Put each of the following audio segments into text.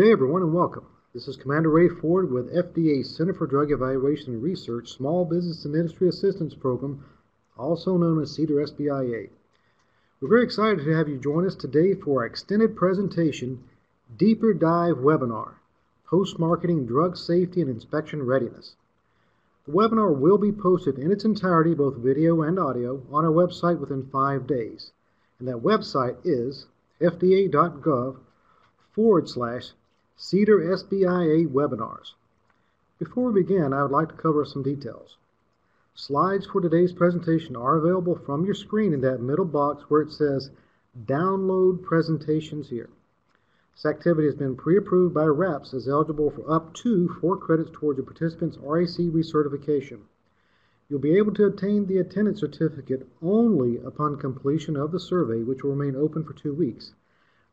Hey everyone and welcome. This is Commander Ray Ford with FDA Center for Drug Evaluation and Research Small Business and Industry Assistance Program, also known as CDER SBIA. We're very excited to have you join us today for our extended presentation, Deeper Dive Webinar, Post-Marketing Drug Safety and Inspection Readiness. The webinar will be posted in its entirety, both video and audio, on our website within five days. And that website is fda.gov forward slash CDER SBIA webinars. Before we begin, I would like to cover some details. Slides for today's presentation are available from your screen in that middle box where it says Download Presentations here. This activity has been pre-approved by RAPS as eligible for up to four credits towards a participant's RAC recertification. You'll be able to obtain the attendance certificate only upon completion of the survey, which will remain open for two weeks.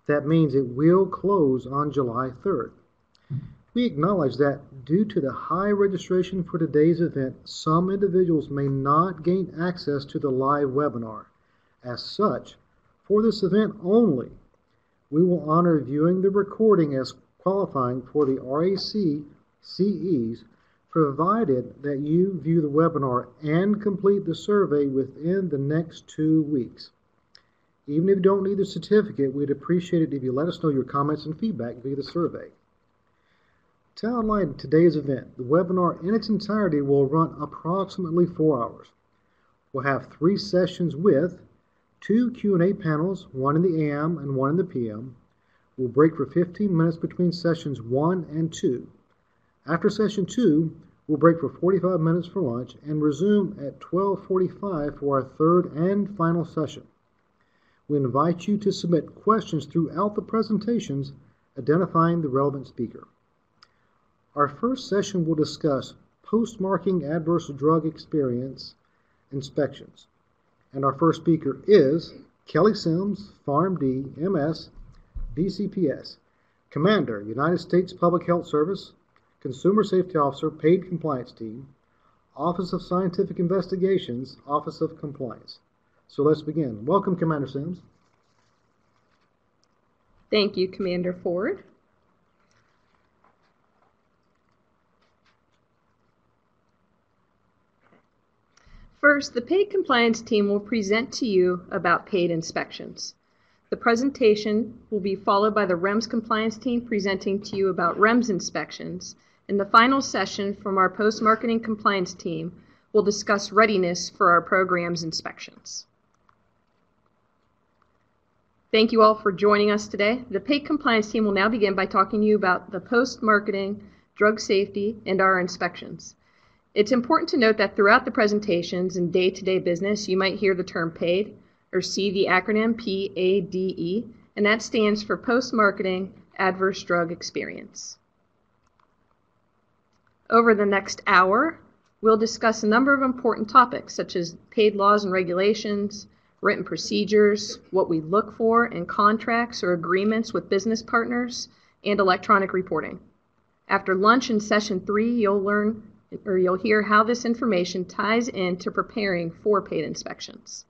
That means it will close on July 3rd. We acknowledge that due to the high registration for today's event, some individuals may not gain access to the live webinar. As such, for this event only, we will honor viewing the recording as qualifying for the RAC CEs, provided that you view the webinar and complete the survey within the next two weeks. Even if you don't need the certificate, we'd appreciate it if you let us know your comments and feedback via the survey. To outline today's event, the webinar in its entirety will run approximately four hours. We'll have three sessions with two Q&A panels, one in the AM and one in the PM. We'll break for 15 minutes between sessions one and two. After session two, we'll break for 45 minutes for lunch and resume at 12:45 for our third and final session. We invite you to submit questions throughout the presentations identifying the relevant speaker. Our first session will discuss post-marketing adverse drug experience inspections. And our first speaker is Kelle Simms, PharmD, MS, BCPS, Commander, United States Public Health Service, Consumer Safety Officer, PADE Compliance Team, Office of Scientific Investigations, Office of Compliance. So let's begin. Welcome, Commander Simms. Thank you, Commander Ford. First, the PADE compliance team will present to you about PADE inspections. The presentation will be followed by the REMS compliance team presenting to you about REMS inspections, and the final session from our post-marketing compliance team will discuss readiness for our program's inspections. Thank you all for joining us today. The PADE compliance team will now begin by talking to you about the post-marketing, drug safety, and our inspections. It's important to note that throughout the presentations and day-to-day business, you might hear the term PAID or see the acronym PADE, and that stands for Post-Marketing Adverse Drug Experience. Over the next hour, we'll discuss a number of important topics such as PADE laws and regulations, written procedures, what we look for in contracts or agreements with business partners, and electronic reporting. After lunch in session three, you'll learn or you'll hear how this information ties into preparing for PADE inspections.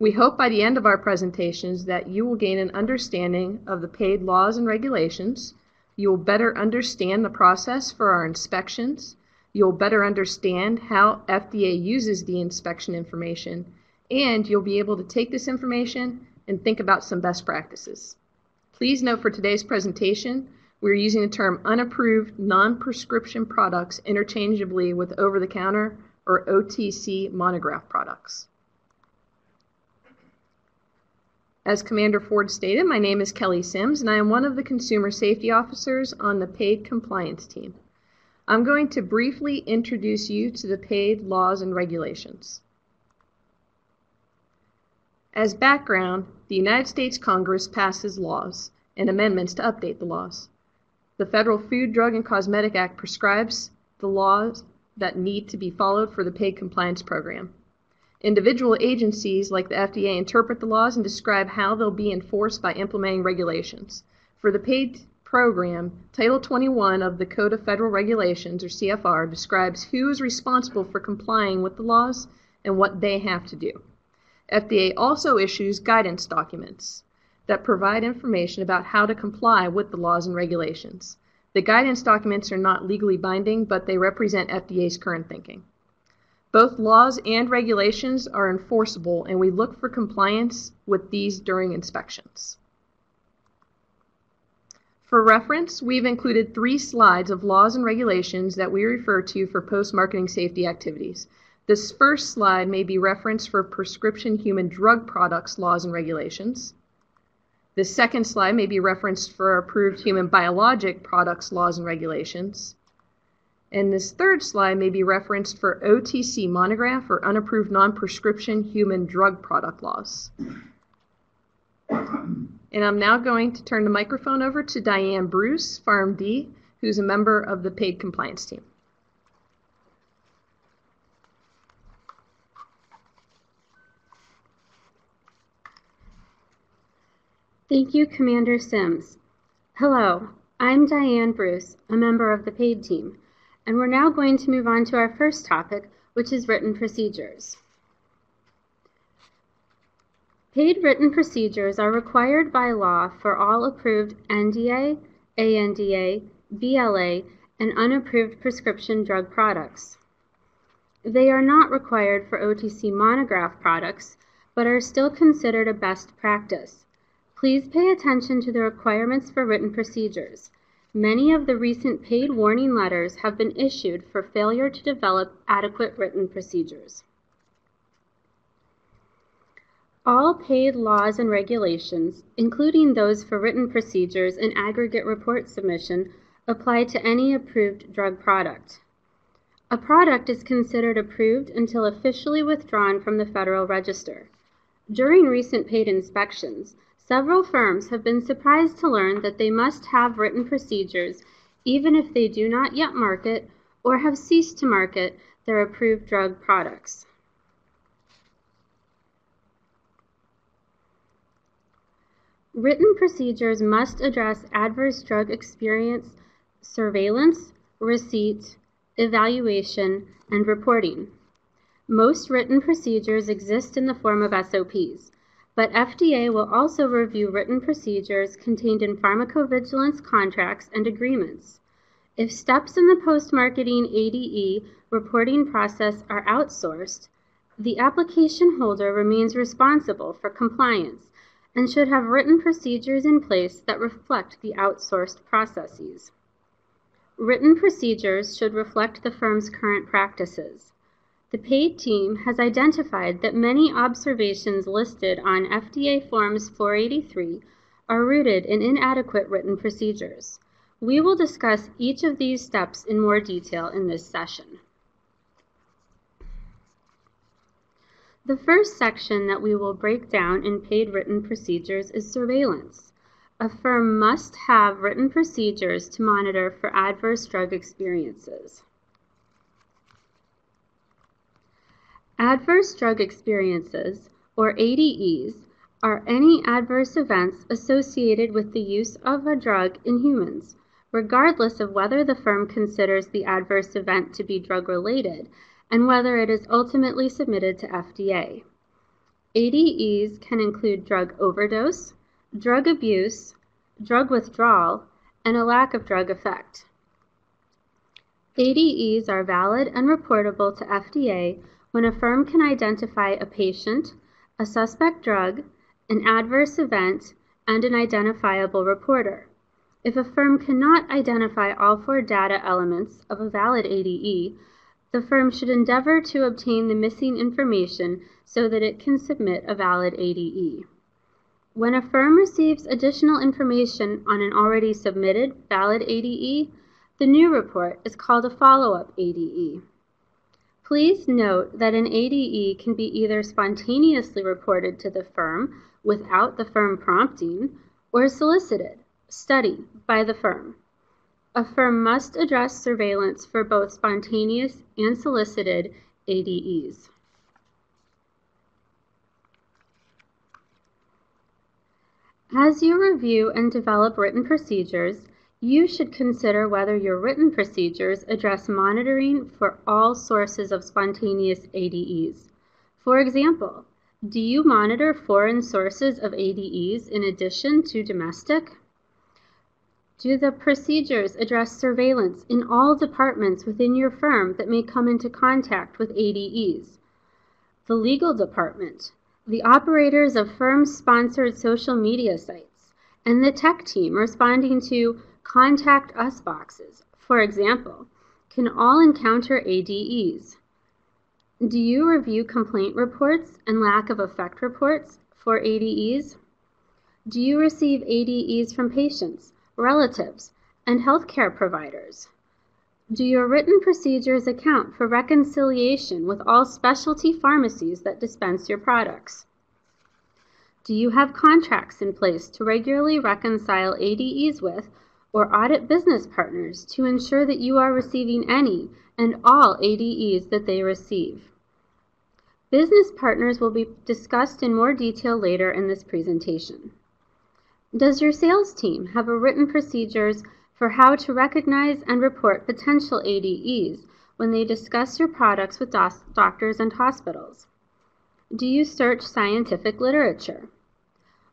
We hope by the end of our presentations that you will gain an understanding of the PADE laws and regulations, you will better understand the process for our inspections, You'll better understand how FDA uses the inspection information, and you'll be able to take this information and think about some best practices. Please note for today's presentation, we're using the term unapproved non-prescription products interchangeably with over-the-counter or OTC monograph products. As Commander Ford stated, my name is Kelle Simms, and I am one of the consumer safety officers on the PADE compliance team. I'm going to briefly introduce you to the PADE laws and regulations. As background, the United States Congress passes laws and amendments to update the laws. The Federal Food, Drug, and Cosmetic Act prescribes the laws that need to be followed for the PADE compliance program. Individual agencies like the FDA interpret the laws and describe how they'll be enforced by implementing regulations. For the paid program, Title 21 of the Code of Federal Regulations, or CFR, describes who is responsible for complying with the laws and what they have to do. FDA also issues guidance documents. that provide information about how to comply with the laws and regulations. The guidance documents are not legally binding, but they represent FDA's current thinking. Both laws and regulations are enforceable, and we look for compliance with these during inspections. For reference, we've included three slides of laws and regulations that we refer to for post-marketing safety activities. This first slide may be referenced for prescription human drug products laws and regulations. The second slide may be referenced for approved human biologic products laws and regulations. And this third slide may be referenced for OTC monograph or unapproved non-prescription human drug product laws. And I'm now going to turn the microphone over to Diane Bruce, PharmD, who's a member of the PADE compliance team. Thank you, Commander Simms. Hello, I'm Diane Bruce, a member of the PADE team, and we're now going to move on to our first topic, which is written procedures. PADE written procedures are required by law for all approved NDA, ANDA, BLA, and unapproved prescription drug products. They are not required for OTC monograph products, but are still considered a best practice. Please pay attention to the requirements for written procedures. Many of the recent PADE warning letters have been issued for failure to develop adequate written procedures. All PADE laws and regulations, including those for written procedures and aggregate report submission, apply to any approved drug product. A product is considered approved until officially withdrawn from the Federal Register. During recent PADE inspections, several firms have been surprised to learn that they must have written procedures even if they do not yet market or have ceased to market their approved drug products. Written procedures must address adverse drug experience, surveillance, receipt, evaluation, and reporting. Most written procedures exist in the form of SOPs, but FDA will also review written procedures contained in pharmacovigilance contracts and agreements. If steps in the post-marketing ADE reporting process are outsourced, the application holder remains responsible for compliance and should have written procedures in place that reflect the outsourced processes. Written procedures should reflect the firm's current practices. The PADE team has identified that many observations listed on FDA Forms 483 are rooted in inadequate written procedures. We will discuss each of these steps in more detail in this session. The first section that we will break down in PADE written procedures is surveillance. A firm must have written procedures to monitor for adverse drug experiences. Adverse drug experiences, or ADEs, are any adverse events associated with the use of a drug in humans, regardless of whether the firm considers the adverse event to be drug related and whether it is ultimately submitted to FDA. ADEs can include drug overdose, drug abuse, drug withdrawal, and a lack of drug effect. ADEs are valid and reportable to FDA when a firm can identify a patient, a suspect drug, an adverse event, and an identifiable reporter. If a firm cannot identify all four data elements of a valid ADE, the firm should endeavor to obtain the missing information so that it can submit a valid ADE. When a firm receives additional information on an already submitted valid ADE, the new report is called a follow-up ADE. Please note that an ADE can be either spontaneously reported to the firm without the firm prompting or solicited, study, by the firm. A firm must address surveillance for both spontaneous and solicited ADEs. As you review and develop written procedures, you should consider whether your written procedures address monitoring for all sources of spontaneous ADEs. For example, Do you monitor foreign sources of ADEs in addition to domestic? Do the procedures address surveillance in all departments within your firm that may come into contact with ADEs? The legal department, the operators of firm sponsored social media sites, and the tech team responding to contact us boxes, for example, can all encounter ADEs. Do you review complaint reports and lack of effect reports for ADEs? Do you receive ADEs from patients, relatives, and healthcare providers? Do your written procedures account for reconciliation with all specialty pharmacies that dispense your products? Do you have contracts in place to regularly reconcile ADEs with or audit business partners to ensure that you are receiving any and all ADEs that they receive. Business partners will be discussed in more detail later in this presentation. Does your sales team have a written procedures for how to recognize and report potential ADEs when they discuss your products with doctors and hospitals? Do you search scientific literature?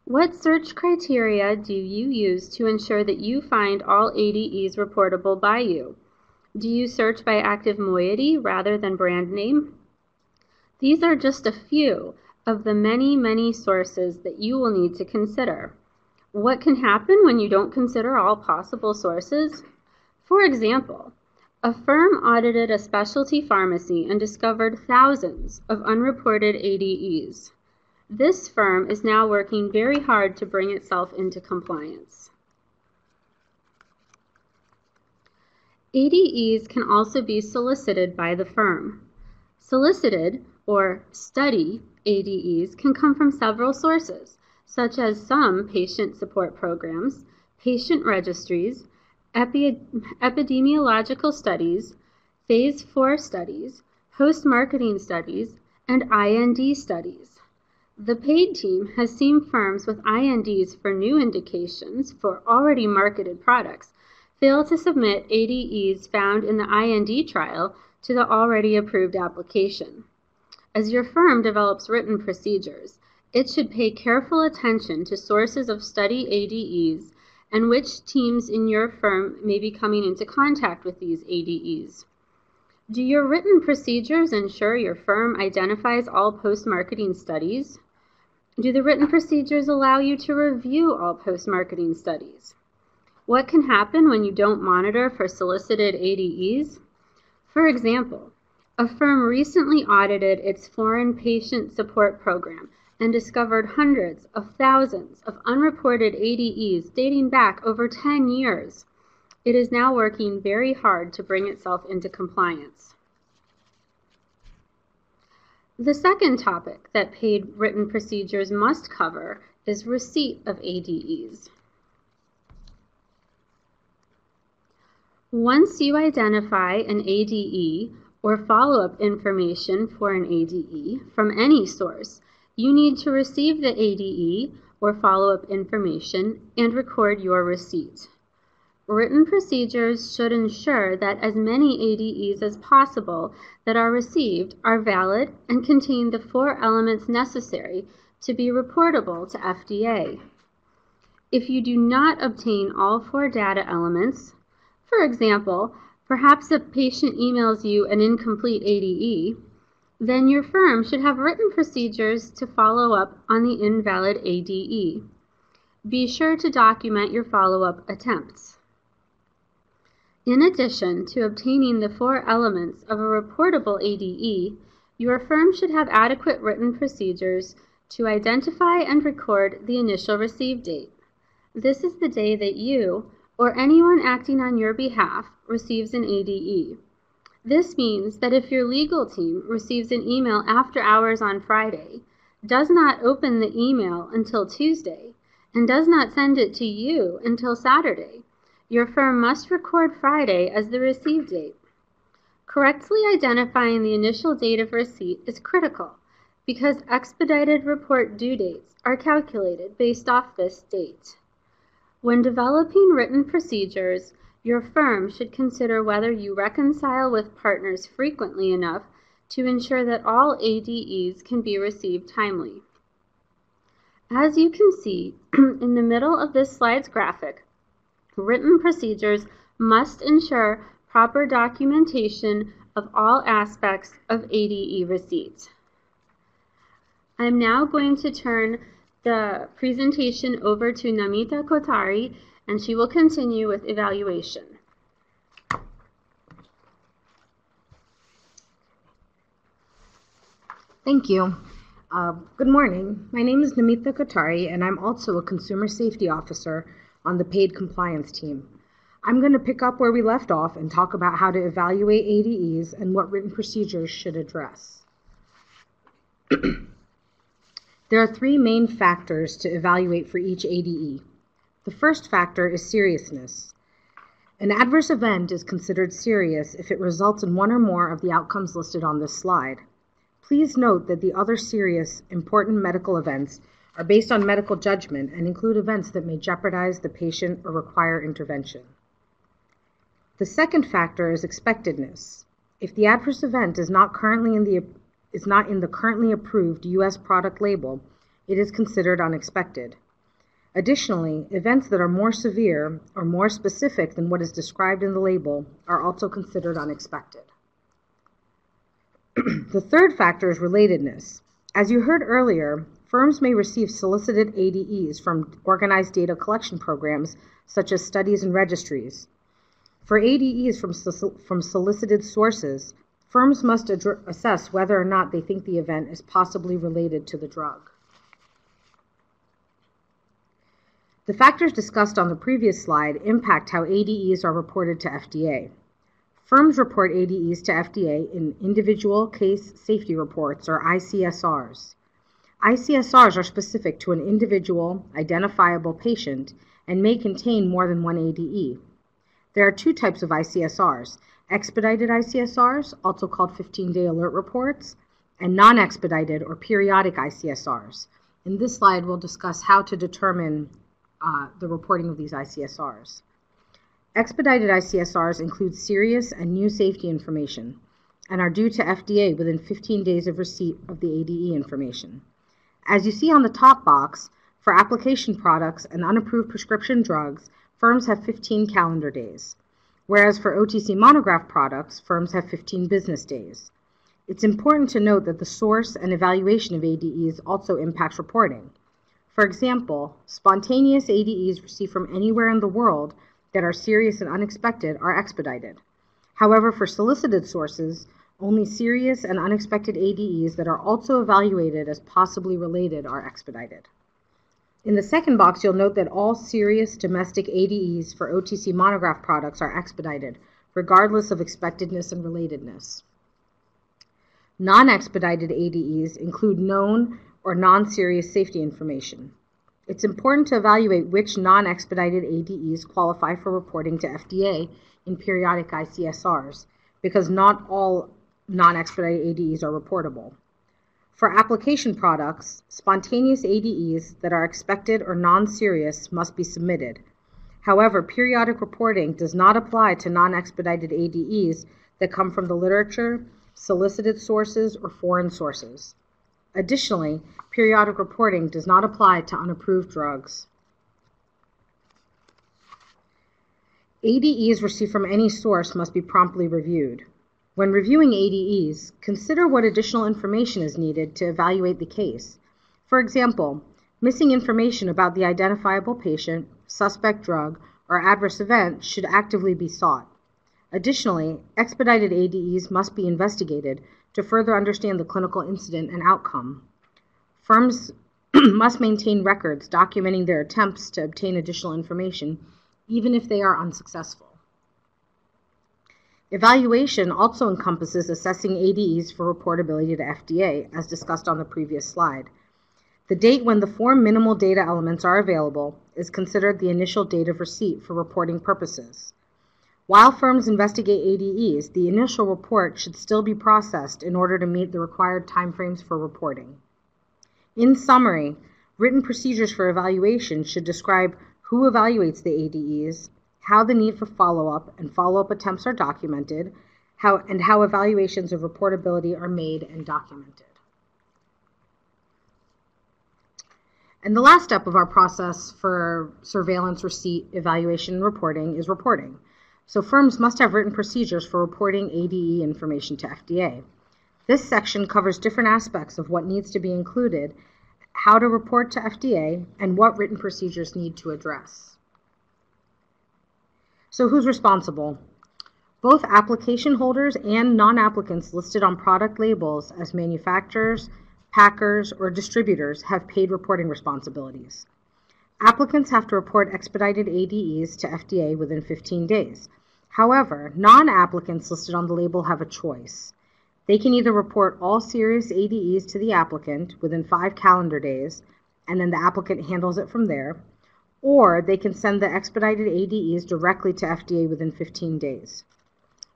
What search criteria do you use to ensure that you find all ADEs reportable by you? Do you search by active moiety rather than brand name? These are just a few of the many, many sources that you will need to consider. What can happen when you don't consider all possible sources? For example, a firm audited a specialty pharmacy and discovered thousands of unreported ADEs. This firm is now working very hard to bring itself into compliance. ADEs can also be solicited by the firm. Solicited or study ADEs can come from several sources, such as some patient support programs, patient registries, epi epidemiological studies, phase 4 studies, post-marketing studies, and IND studies. The PADE team has seen firms with INDs for new indications for already marketed products fail to submit ADEs found in the IND trial to the already approved application. As your firm develops written procedures, it should pay careful attention to sources of study ADEs and which teams in your firm may be coming into contact with these ADEs. Do your written procedures ensure your firm identifies all post-marketing studies? Do the written procedures allow you to review all post-marketing studies? What can happen when you don't monitor for solicited ADEs? For example, a firm recently audited its foreign patient support program and discovered hundreds of thousands of unreported ADEs dating back over 10 years. It is now working very hard to bring itself into compliance. The second topic that PADE written procedures must cover is receipt of ADEs. Once you identify an ADE or follow-up information for an ADE from any source, you need to receive the ADE or follow-up information and record your receipt. Written procedures should ensure that as many ADEs as possible that are received are valid and contain the four elements necessary to be reportable to FDA. If you do not obtain all four data elements, for example, perhaps a patient emails you an incomplete ADE, then your firm should have written procedures to follow up on the invalid ADE. Be sure to document your follow-up attempts. In addition to obtaining the four elements of a reportable ADE, your firm should have adequate written procedures to identify and record the initial receive date. This is the day that you, or anyone acting on your behalf, receives an ADE. This means that if your legal team receives an email after hours on Friday, does not open the email until Tuesday, and does not send it to you until Saturday, your firm must record Friday as the receive date. Correctly identifying the initial date of receipt is critical because expedited report due dates are calculated based off this date. When developing written procedures, your firm should consider whether you reconcile with partners frequently enough to ensure that all ADEs can be received timely. As you can see in the middle of this slide's graphic, written procedures must ensure proper documentation of all aspects of ADE receipts. I'm now going to turn the presentation over to Namita Kothary, and she will continue with evaluation. Thank you. Uh, good morning. My name is Namita Kothary, and I'm also a consumer safety officer on the PADE compliance team. I'm going to pick up where we left off and talk about how to evaluate ADEs and what written procedures should address. there are three main factors to evaluate for each ADE. The first factor is seriousness. An adverse event is considered serious if it results in one or more of the outcomes listed on this slide. Please note that the other serious, important medical events are based on medical judgment and include events that may jeopardize the patient or require intervention. The second factor is expectedness. If the adverse event is not currently in the is not in the currently approved US product label, it is considered unexpected. Additionally, events that are more severe or more specific than what is described in the label are also considered unexpected. the third factor is relatedness. As you heard earlier, firms may receive solicited ADEs from organized data collection programs such as studies and registries. For ADEs from, from solicited sources, firms must assess whether or not they think the event is possibly related to the drug. The factors discussed on the previous slide impact how ADEs are reported to FDA. Firms report ADEs to FDA in individual case safety reports or ICSRs. ICSRs are specific to an individual identifiable patient and may contain more than one ADE. There are two types of ICSRs expedited ICSRs, also called 15 day alert reports, and non expedited or periodic ICSRs. In this slide, we'll discuss how to determine uh, the reporting of these ICSRs. Expedited ICSRs include serious and new safety information and are due to FDA within 15 days of receipt of the ADE information. As you see on the top box, for application products and unapproved prescription drugs, firms have 15 calendar days, whereas for OTC monograph products, firms have 15 business days. It's important to note that the source and evaluation of ADEs also impacts reporting. For example, spontaneous ADEs received from anywhere in the world that are serious and unexpected are expedited. However, for solicited sources, only serious and unexpected ADEs that are also evaluated as possibly related are expedited. In the second box, you'll note that all serious domestic ADEs for OTC monograph products are expedited, regardless of expectedness and relatedness. Non expedited ADEs include known or non serious safety information. It's important to evaluate which non expedited ADEs qualify for reporting to FDA in periodic ICSRs, because not all non expedited ADEs are reportable. For application products, spontaneous ADEs that are expected or non serious must be submitted. However, periodic reporting does not apply to non expedited ADEs that come from the literature, solicited sources, or foreign sources. Additionally, periodic reporting does not apply to unapproved drugs. ADEs received from any source must be promptly reviewed. When reviewing ADEs, consider what additional information is needed to evaluate the case. For example, missing information about the identifiable patient, suspect drug, or adverse event should actively be sought. Additionally, expedited ADEs must be investigated to further understand the clinical incident and outcome. Firms must maintain records documenting their attempts to obtain additional information, even if they are unsuccessful. Evaluation also encompasses assessing ADEs for reportability to FDA, as discussed on the previous slide. The date when the four minimal data elements are available is considered the initial date of receipt for reporting purposes. While firms investigate ADEs, the initial report should still be processed in order to meet the required timeframes for reporting. In summary, written procedures for evaluation should describe who evaluates the ADEs, how the need for follow up and follow up attempts are documented, how, and how evaluations of reportability are made and documented. And the last step of our process for surveillance, receipt, evaluation, and reporting is reporting. So firms must have written procedures for reporting ADE information to FDA. This section covers different aspects of what needs to be included, how to report to FDA, and what written procedures need to address. So who's responsible? Both application holders and non-applicants listed on product labels as manufacturers, packers, or distributors have PADE reporting responsibilities. Applicants have to report expedited ADEs to FDA within 15 days. However, non-applicants listed on the label have a choice. They can either report all serious ADEs to the applicant within five calendar days, and then the applicant handles it from there, or they can send the expedited ADEs directly to FDA within 15 days.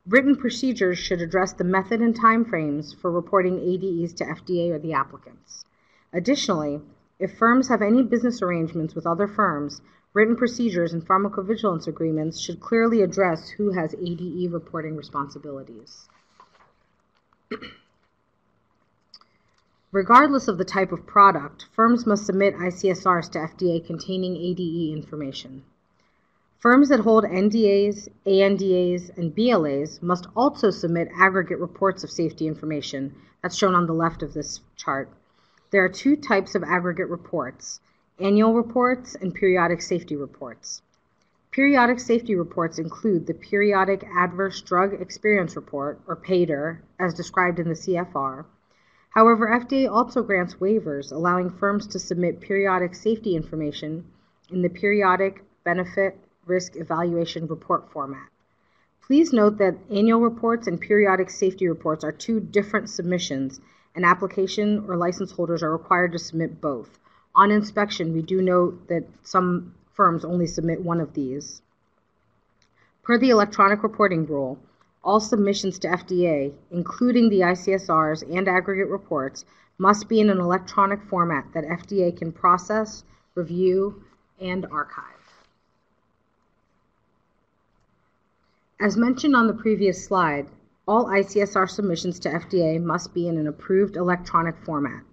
Written procedures should address the method and timeframes for reporting ADEs to FDA or the applicants. Additionally, if firms have any business arrangements with other firms, written procedures and pharmacovigilance agreements should clearly address who has ADE reporting responsibilities. Regardless of the type of product, firms must submit ICSRs to FDA containing ADE information. Firms that hold NDAs, ANDAs, and BLAs must also submit aggregate reports of safety information, that's shown on the left of this chart. There are two types of aggregate reports, annual reports and periodic safety reports. Periodic safety reports include the Periodic Adverse Drug Experience Report, or PADER, as described in the CFR. However, FDA also grants waivers allowing firms to submit periodic safety information in the Periodic Benefit risk evaluation report format. Please note that annual reports and periodic safety reports are two different submissions, and application or license holders are required to submit both. On inspection, we do note that some firms only submit one of these. Per the electronic reporting rule, all submissions to FDA, including the ICSRs and aggregate reports, must be in an electronic format that FDA can process, review, and archive. As mentioned on the previous slide, all ICSR submissions to FDA must be in an approved electronic format.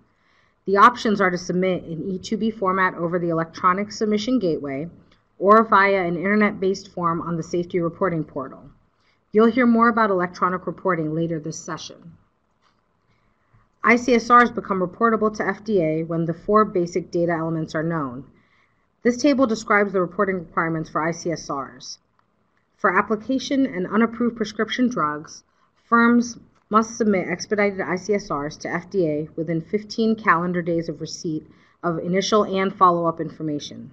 The options are to submit in E2B format over the electronic submission gateway or via an internet-based form on the safety reporting portal. You'll hear more about electronic reporting later this session. ICSRs become reportable to FDA when the four basic data elements are known. This table describes the reporting requirements for ICSRs. For application and unapproved prescription drugs, firms must submit expedited ICSRs to FDA within 15 calendar days of receipt of initial and follow-up information.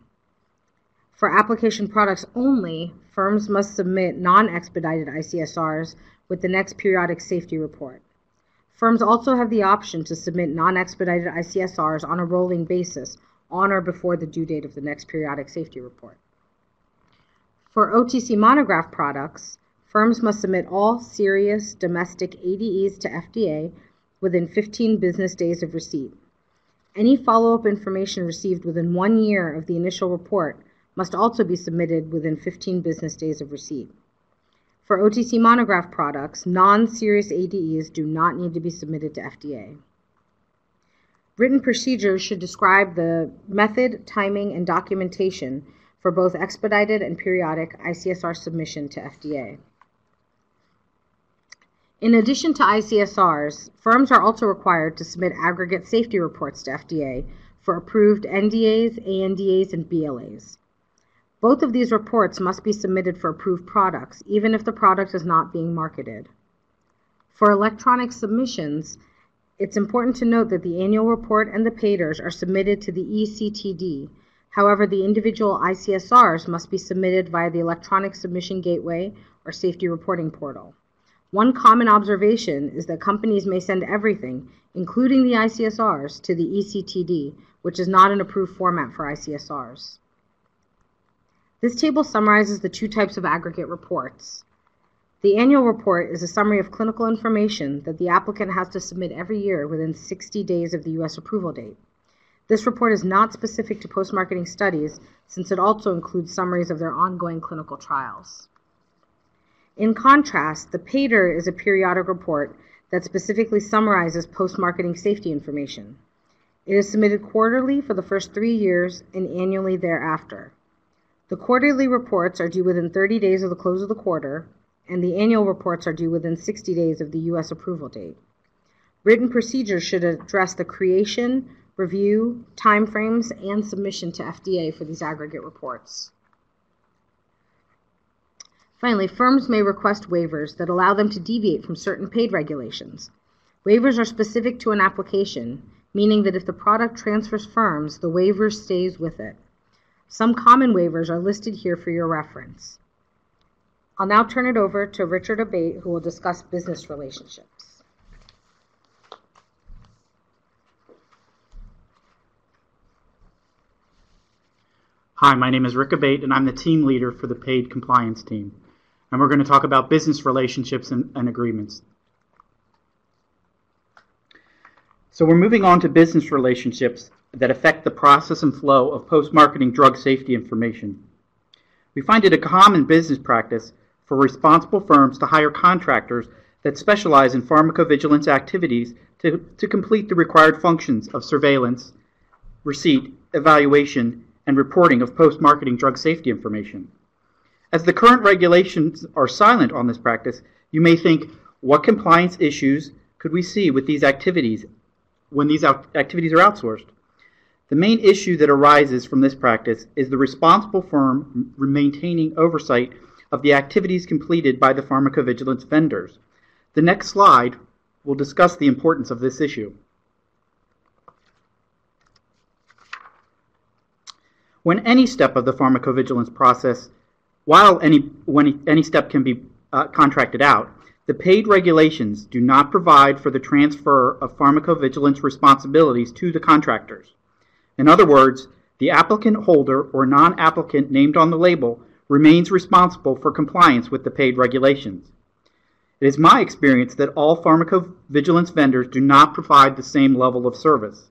For application products only, firms must submit non-expedited ICSRs with the next periodic safety report. Firms also have the option to submit non-expedited ICSRs on a rolling basis on or before the due date of the next periodic safety report. For OTC monograph products, firms must submit all serious domestic ADEs to FDA within 15 business days of receipt. Any follow-up information received within one year of the initial report must also be submitted within 15 business days of receipt. For OTC monograph products, non-serious ADEs do not need to be submitted to FDA. Written procedures should describe the method, timing, and documentation for both expedited and periodic ICSR submission to FDA. In addition to ICSRs, firms are also required to submit aggregate safety reports to FDA for approved NDAs, ANDAs, and BLAs. Both of these reports must be submitted for approved products, even if the product is not being marketed. For electronic submissions, it's important to note that the annual report and the PADERs are submitted to the ECTD, However, the individual ICSRs must be submitted via the electronic submission gateway or safety reporting portal. One common observation is that companies may send everything, including the ICSRs, to the ECTD, which is not an approved format for ICSRs. This table summarizes the two types of aggregate reports. The annual report is a summary of clinical information that the applicant has to submit every year within 60 days of the U.S. approval date. This report is not specific to post-marketing studies since it also includes summaries of their ongoing clinical trials. In contrast, the PADER is a periodic report that specifically summarizes post marketing safety information. It is submitted quarterly for the first three years and annually thereafter. The quarterly reports are due within 30 days of the close of the quarter, and the annual reports are due within 60 days of the U.S. approval date. Written procedures should address the creation, review, timeframes, and submission to FDA for these aggregate reports. Finally, firms may request waivers that allow them to deviate from certain PADE regulations. Waivers are specific to an application, meaning that if the product transfers firms, the waiver stays with it. Some common waivers are listed here for your reference. I'll now turn it over to Richard Abate, who will discuss business relationships. Hi, my name is Rick Abate, and I'm the team leader for the PADE compliance team. And we're going to talk about business relationships and, and agreements. So we're moving on to business relationships that affect the process and flow of post-marketing drug safety information. We find it a common business practice for responsible firms to hire contractors that specialize in pharmacovigilance activities to, to complete the required functions of surveillance, receipt, evaluation, and reporting of post-marketing drug safety information. As the current regulations are silent on this practice, you may think, what compliance issues could we see with these activities when these activities are outsourced. The main issue that arises from this practice is the responsible firm maintaining oversight of the activities completed by the pharmacovigilance vendors. The next slide will discuss the importance of this issue. When any step of the pharmacovigilance process, while any, when any step can be uh, contracted out, the PADE regulations do not provide for the transfer of pharmacovigilance responsibilities to the contractors. In other words, the applicant holder or non applicant named on the label remains responsible for compliance with the PADE regulations. It is my experience that all pharmacovigilance vendors do not provide the same level of service.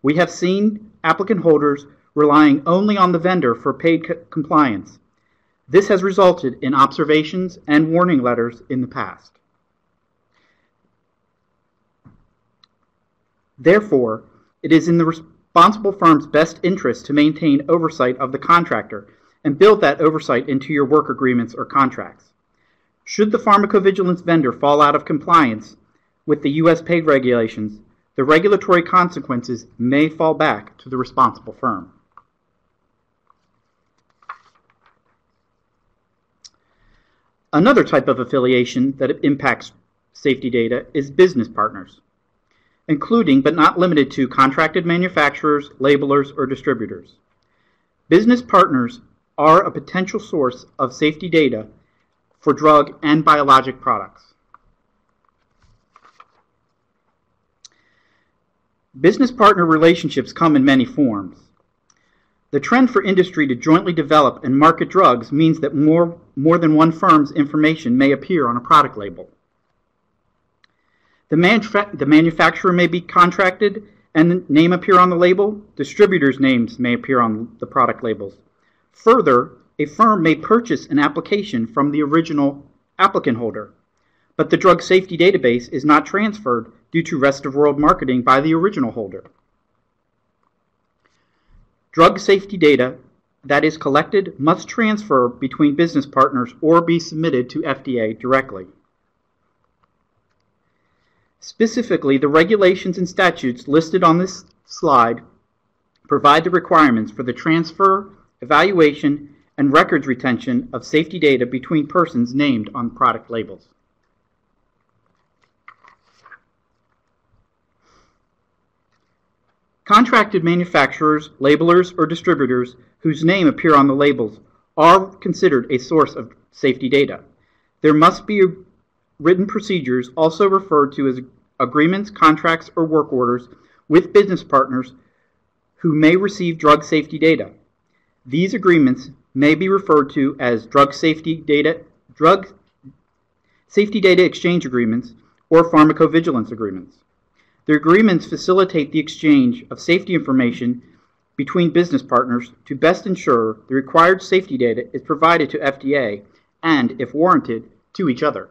We have seen applicant holders relying only on the vendor for PADE co- compliance. This has resulted in observations and warning letters in the past. Therefore, it is in the responsible firm's best interest to maintain oversight of the contractor and build that oversight into your work agreements or contracts. Should the pharmacovigilance vendor fall out of compliance with the U.S. PADE regulations, the regulatory consequences may fall back to the responsible firm. Another type of affiliation that impacts safety data is business partners, including but not limited to contracted manufacturers, labelers, or distributors. Business partners are a potential source of safety data for drug and biologic products. Business partner relationships come in many forms. The trend for industry to jointly develop and market drugs means that more, more than one firm's information may appear on a product label. The, the manufacturer may be contracted and the name appear on the label. Distributors' names may appear on the product labels. Further, a firm may purchase an application from the original applicant holder, but the drug safety database is not transferred due to rest of world marketing by the original holder. Drug safety data that is collected must transfer between business partners or be submitted to FDA directly. Specifically, the regulations and statutes listed on this slide provide the requirements for the transfer, evaluation, and records retention of safety data between persons named on product labels. Contracted manufacturers, labelers, or distributors whose name appear on the labels are considered a source of safety data. There must be written procedures, also referred to as agreements, contracts, or work orders, with business partners who may receive drug safety data. These agreements may be referred to as drug safety data, drug safety data exchange agreements, or pharmacovigilance agreements. The agreements facilitate the exchange of safety information between business partners to best ensure the required safety data is provided to FDA and, if warranted, to each other.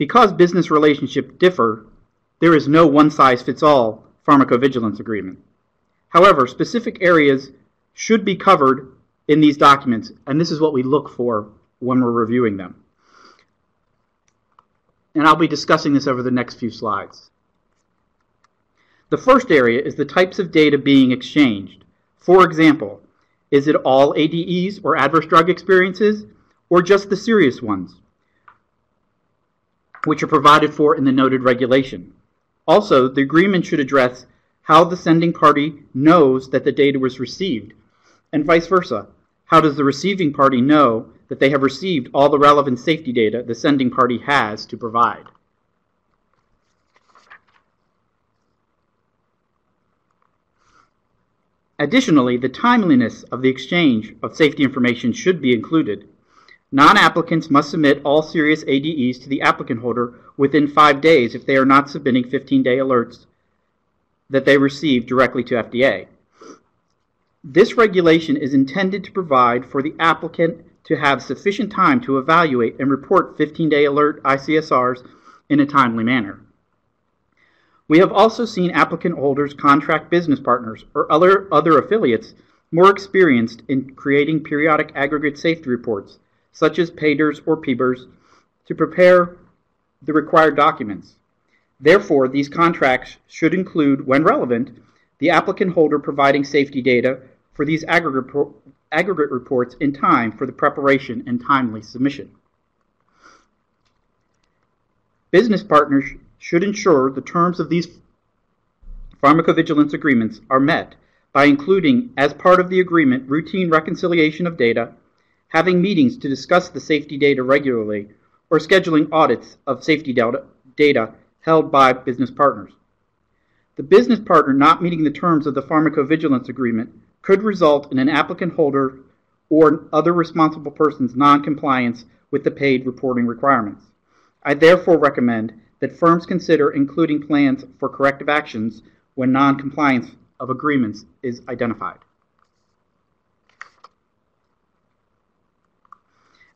Because business relationships differ, there is no one-size-fits-all pharmacovigilance agreement. However, specific areas should be covered in these documents, and this is what we look for when we're reviewing them. And I'll be discussing this over the next few slides. The first area is the types of data being exchanged. For example, is it all ADEs or adverse drug experiences, or just the serious ones? Which are provided for in the noted regulation. Also, the agreement should address how the sending party knows that the data was received, and vice versa. How does the receiving party know that they have received all the relevant safety data the sending party has to provide? Additionally, the timeliness of the exchange of safety information should be included. Non-applicants must submit all serious ADEs to the applicant holder within five days if they are not submitting 15-day alerts that they receive directly to FDA. This regulation is intended to provide for the applicant to have sufficient time to evaluate and report 15-day alert ICSRs in a timely manner. We have also seen applicant holders contract business partners or other, other affiliates more experienced in creating periodic aggregate safety reports such as PADERs or PBERs, to prepare the required documents. Therefore, these contracts should include, when relevant, the applicant holder providing safety data for these aggregate, aggregate reports in time for the preparation and timely submission. Business partners should ensure the terms of these pharmacovigilance agreements are met by including, as part of the agreement, routine reconciliation of data having meetings to discuss the safety data regularly, or scheduling audits of safety data held by business partners. The business partner not meeting the terms of the pharmacovigilance agreement could result in an applicant holder or other responsible person's noncompliance with the PADE reporting requirements. I therefore recommend that firms consider including plans for corrective actions when noncompliance of agreements is identified.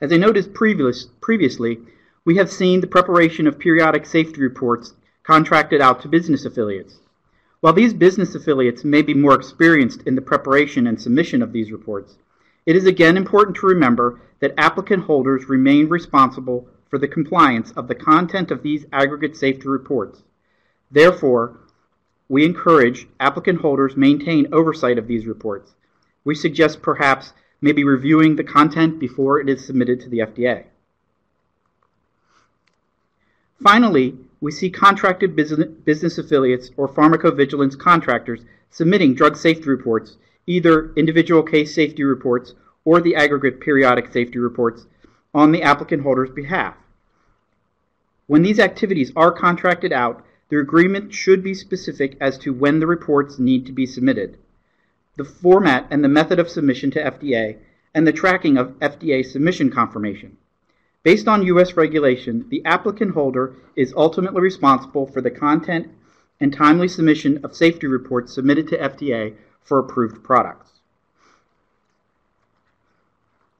As I noted previous, previously, we have seen the preparation of periodic safety reports contracted out to business affiliates. While these business affiliates may be more experienced in the preparation and submission of these reports, it is again important to remember that applicant holders remain responsible for the compliance of the content of these aggregate safety reports. Therefore, we encourage applicant holders maintain oversight of these reports. We suggest perhaps may be reviewing the content before it is submitted to the FDA. Finally, we see contracted business affiliates or pharmacovigilance contractors submitting drug safety reports, either individual case safety reports or the aggregate periodic safety reports, on the applicant holder's behalf. When these activities are contracted out, the agreement should be specific as to when the reports need to be submitted the format and the method of submission to FDA, and the tracking of FDA submission confirmation. Based on U.S. regulation, the applicant holder is ultimately responsible for the content and timely submission of safety reports submitted to FDA for approved products.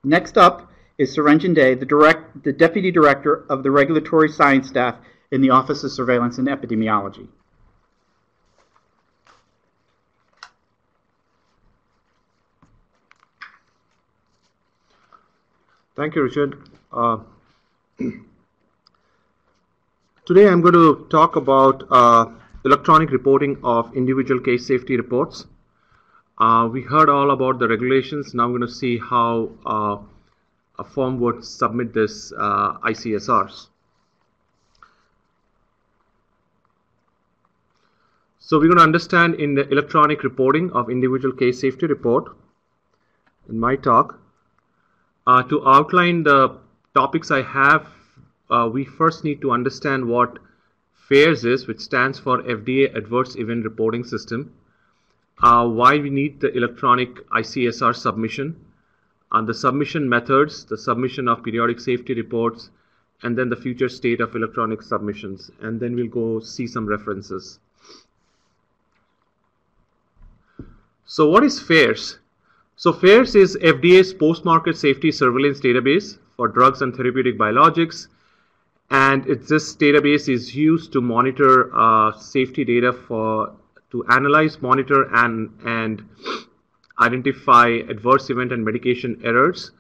Next up is Suranjan De, the, direct, the Deputy Director of the Regulatory Science Staff in the Office of Surveillance and Epidemiology. Thank you, Richard. Uh, today I'm going to talk about uh, electronic reporting of individual case safety reports. Uh, we heard all about the regulations. Now I'm going to see how uh, a firm would submit this uh, ICSRs. So we're going to understand in the electronic reporting of individual case safety report in my talk uh, to outline the topics I have, uh, we first need to understand what FAERS is, which stands for FDA Adverse Event Reporting System, uh, why we need the electronic ICSR submission, and the submission methods, the submission of periodic safety reports, and then the future state of electronic submissions. And then we'll go see some references. So what is FAERS? So FAERS is FDA's post-market safety surveillance database for drugs and therapeutic biologics. And it's, this database is used to monitor uh, safety data for to analyze, monitor, and and identify adverse event and medication errors.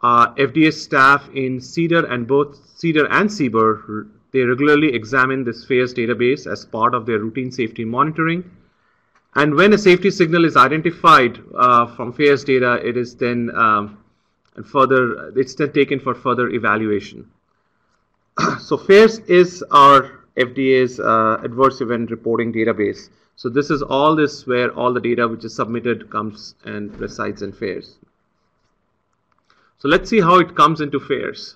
Uh, FDA staff in CDER and both CDER and CBER they regularly examine this FAERS database as part of their routine safety monitoring. And when a safety signal is identified uh, from FAERS data, it is then um, further, it's then taken for further evaluation. so FAERS is our FDA's uh, adverse event reporting database. So this is all this where all the data which is submitted comes and resides in FAERS. So let's see how it comes into FAERS.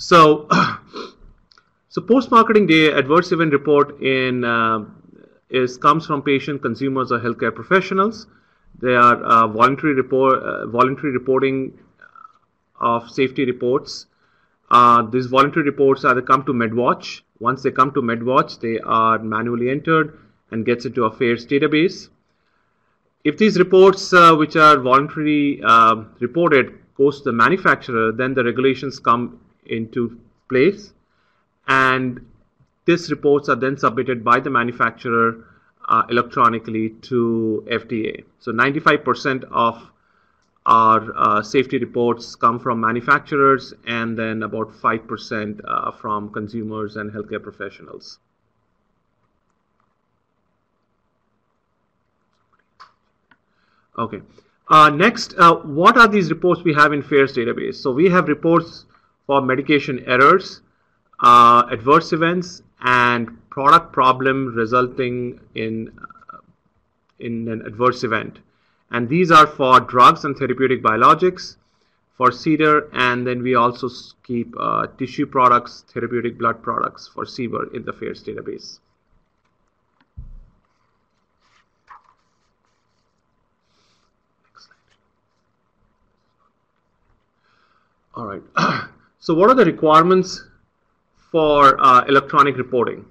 So, so post-marketing day adverse event report in uh, is comes from patient, consumers, or healthcare professionals. They are uh, voluntary report, uh, voluntary reporting of safety reports. Uh, these voluntary reports they come to MedWatch. Once they come to MedWatch, they are manually entered and gets into a FAERS database. If these reports, uh, which are voluntarily uh, reported, goes to the manufacturer, then the regulations come into place and these reports are then submitted by the manufacturer uh, electronically to FDA. So 95% of our uh, safety reports come from manufacturers and then about 5% uh, from consumers and healthcare professionals. Okay. Uh, next, uh, what are these reports we have in FAERS database? So we have reports for medication errors, uh, adverse events, and product problem resulting in, uh, in an adverse event. And these are for drugs and therapeutic biologics, for CDER, and then we also keep uh, tissue products, therapeutic blood products for CBER in the FAERS database. All right. So what are the requirements for uh, electronic reporting?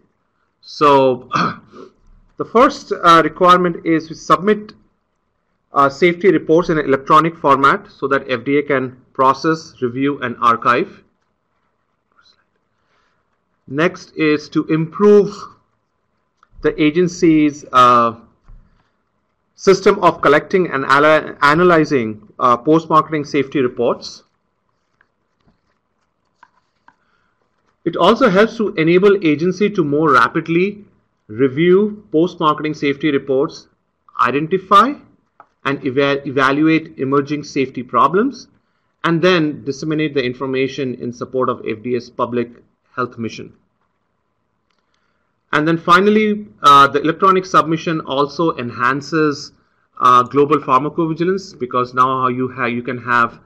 So the first uh, requirement is to submit uh, safety reports in an electronic format so that FDA can process, review, and archive. Next is to improve the agency's uh, system of collecting and analyzing uh, post-marketing safety reports. It also helps to enable agency to more rapidly review post-marketing safety reports, identify and eva evaluate emerging safety problems, and then disseminate the information in support of FDA's public health mission. And then finally, uh, the electronic submission also enhances uh, global pharmacovigilance because now you, you can have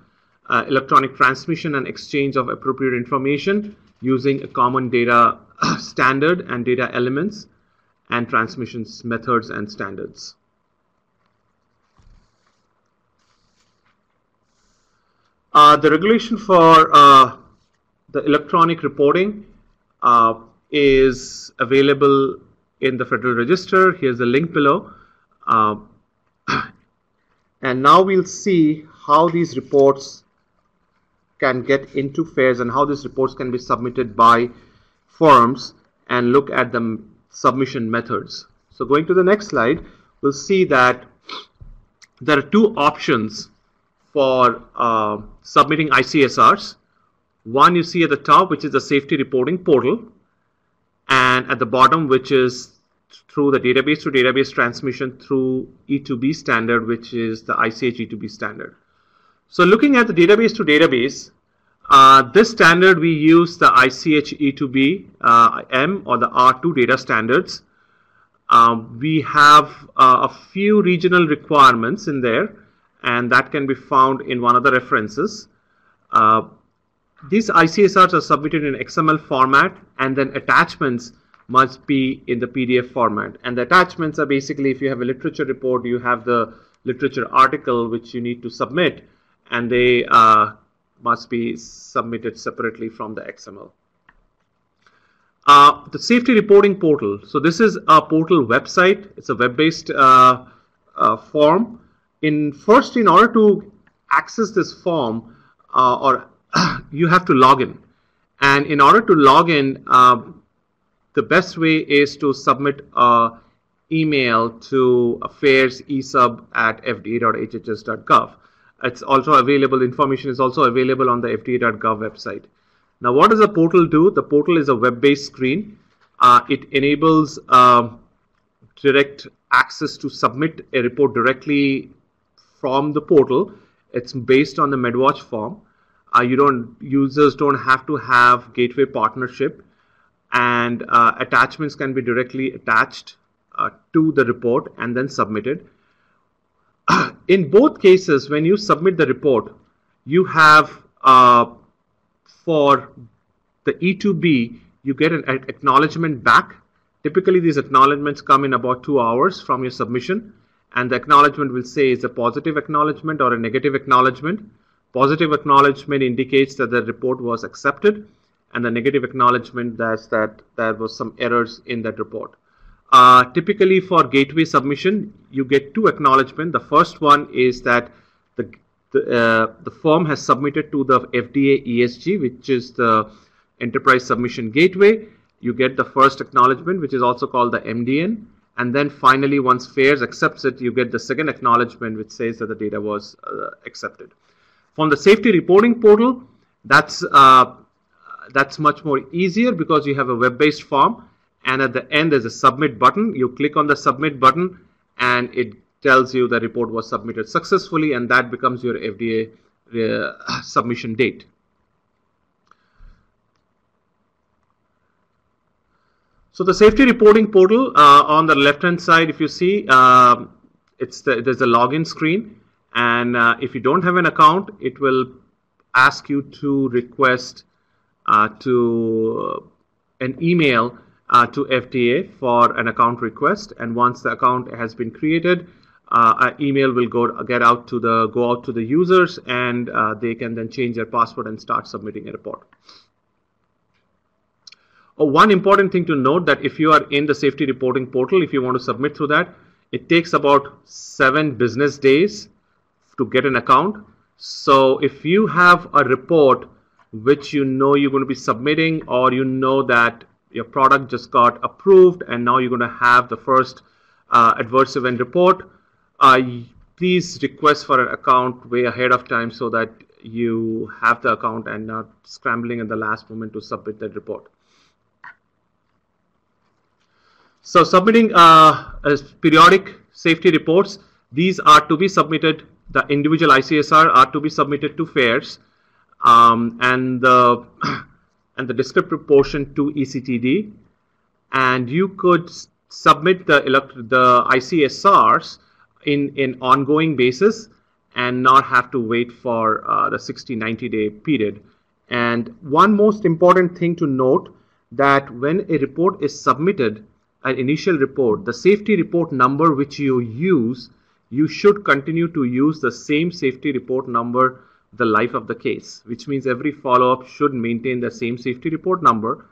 uh, electronic transmission and exchange of appropriate information using a common data standard and data elements and transmissions methods and standards. Uh, the regulation for uh, the electronic reporting uh, is available in the Federal Register. Here's the link below. Uh, and now we'll see how these reports can get into FAERS and how these reports can be submitted by firms and look at the submission methods. So going to the next slide, we'll see that there are two options for uh, submitting ICSRs. One you see at the top, which is the safety reporting portal, and at the bottom, which is through the database to database transmission through E2B standard, which is the ICH E2B standard. So looking at the database to database, uh, this standard we use the ICH E2B uh, M or the R2 data standards. Um, we have uh, a few regional requirements in there and that can be found in one of the references. Uh, these ICSRs are submitted in XML format and then attachments must be in the PDF format. And the attachments are basically if you have a literature report, you have the literature article which you need to submit and they uh, must be submitted separately from the XML. Uh, the safety reporting portal. So this is a portal website. It's a web-based uh, uh, form. In first, in order to access this form, uh, or you have to log in. And in order to log in, uh, the best way is to submit a email to affairs esub at fda.hhs.gov. It's also available, information is also available on the fda.gov website. Now, what does the portal do? The portal is a web-based screen. Uh, it enables uh, direct access to submit a report directly from the portal. It's based on the MedWatch form. Uh, you don't users don't have to have gateway partnership, and uh, attachments can be directly attached uh, to the report and then submitted. In both cases, when you submit the report, you have uh, for the E2B, you get an acknowledgement back. Typically, these acknowledgements come in about two hours from your submission, and the acknowledgement will say is a positive acknowledgement or a negative acknowledgement. Positive acknowledgement indicates that the report was accepted, and the negative acknowledgement that's that there was some errors in that report. Uh, typically, for gateway submission, you get two acknowledgement. The first one is that the the, uh, the firm has submitted to the FDA ESG, which is the Enterprise Submission Gateway. You get the first acknowledgement, which is also called the MDN. And then finally, once FAERS accepts it, you get the second acknowledgement, which says that the data was uh, accepted. From the safety reporting portal, that's uh, that's much more easier because you have a web-based form, and at the end there's a submit button. You click on the submit button, and it tells you the report was submitted successfully and that becomes your FDA uh, submission date. So the safety reporting portal uh, on the left hand side, if you see, uh, it's the, there's a login screen and uh, if you don't have an account, it will ask you to request uh, to an email uh, to FDA for an account request and once the account has been created, uh, email will go get out to the go out to the users and uh, they can then change their password and start submitting a report. Oh, one important thing to note that if you are in the safety reporting portal, if you want to submit through that, it takes about seven business days to get an account. So if you have a report which you know you're going to be submitting or you know that your product just got approved and now you're going to have the first uh, adverse event report, uh, please request for an account way ahead of time so that you have the account and not scrambling at the last moment to submit that report. So submitting uh, periodic safety reports, these are to be submitted, the individual ICSR are to be submitted to FAERS um, and the and the descriptive portion to ECTD. And you could submit the, the ICSRs in an ongoing basis and not have to wait for uh, the 60 90 day period and one most important thing to note that when a report is submitted an initial report the safety report number which you use you should continue to use the same safety report number the life of the case which means every follow-up should maintain the same safety report number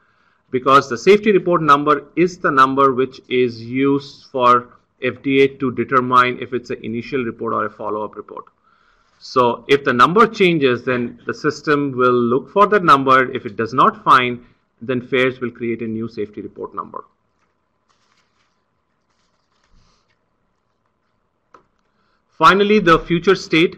because the safety report number is the number which is used for FDA to determine if it's an initial report or a follow-up report. So if the number changes, then the system will look for that number. If it does not find, then FAERS will create a new safety report number. Finally, the future state,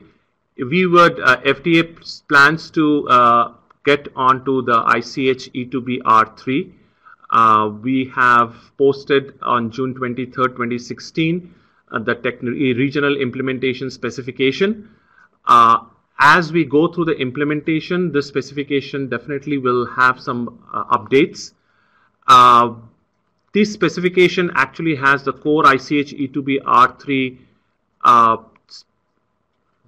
we would, uh, FDA plans to uh, get onto the ICH E2B R3 uh, we have posted on June 23rd, 2016, uh, the regional implementation specification. Uh, as we go through the implementation, this specification definitely will have some uh, updates. This specification actually has the core ICH E2B R3 uh,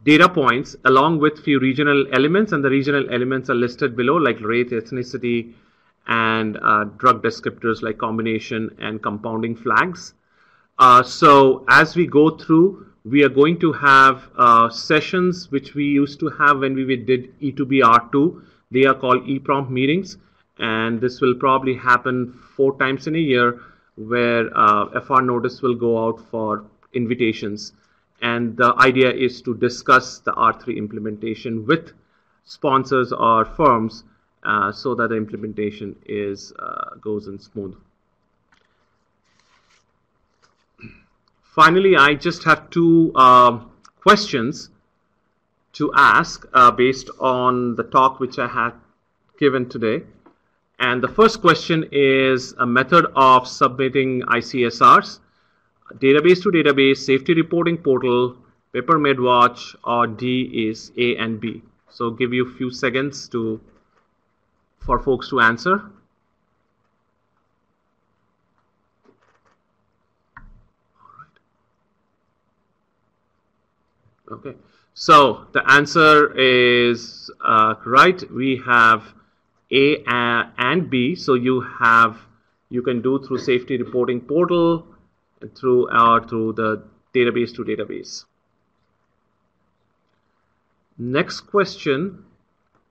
data points along with few regional elements and the regional elements are listed below like race, ethnicity, and uh, drug descriptors like combination and compounding flags. Uh, so as we go through, we are going to have uh, sessions which we used to have when we did E2B R2. They are called ePrompt meetings. and this will probably happen four times in a year where uh, FR notice will go out for invitations. And the idea is to discuss the R3 implementation with sponsors or firms uh, so that the implementation is uh, goes in smooth. Finally, I just have two uh, questions to ask uh, based on the talk which I had given today. And the first question is a method of submitting ICSRs, database to database, safety reporting portal, paper MedWatch, or D is A and B. So give you a few seconds to for folks to answer. Okay, so the answer is uh, right. We have A and B. So you have you can do through safety reporting portal through or uh, through the database to database. Next question,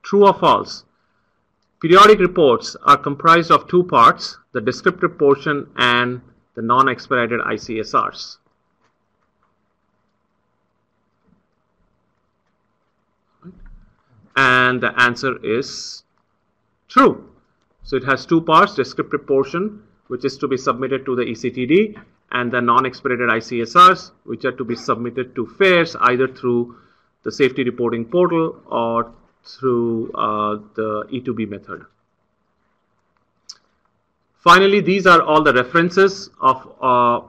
true or false? Periodic reports are comprised of two parts, the descriptive portion and the non-expedited ICSRs. And the answer is true. So it has two parts, descriptive portion, which is to be submitted to the ECTD, and the non-expedited ICSRs, which are to be submitted to FAERS either through the safety reporting portal or through uh, the E2B method. Finally, these are all the references of uh,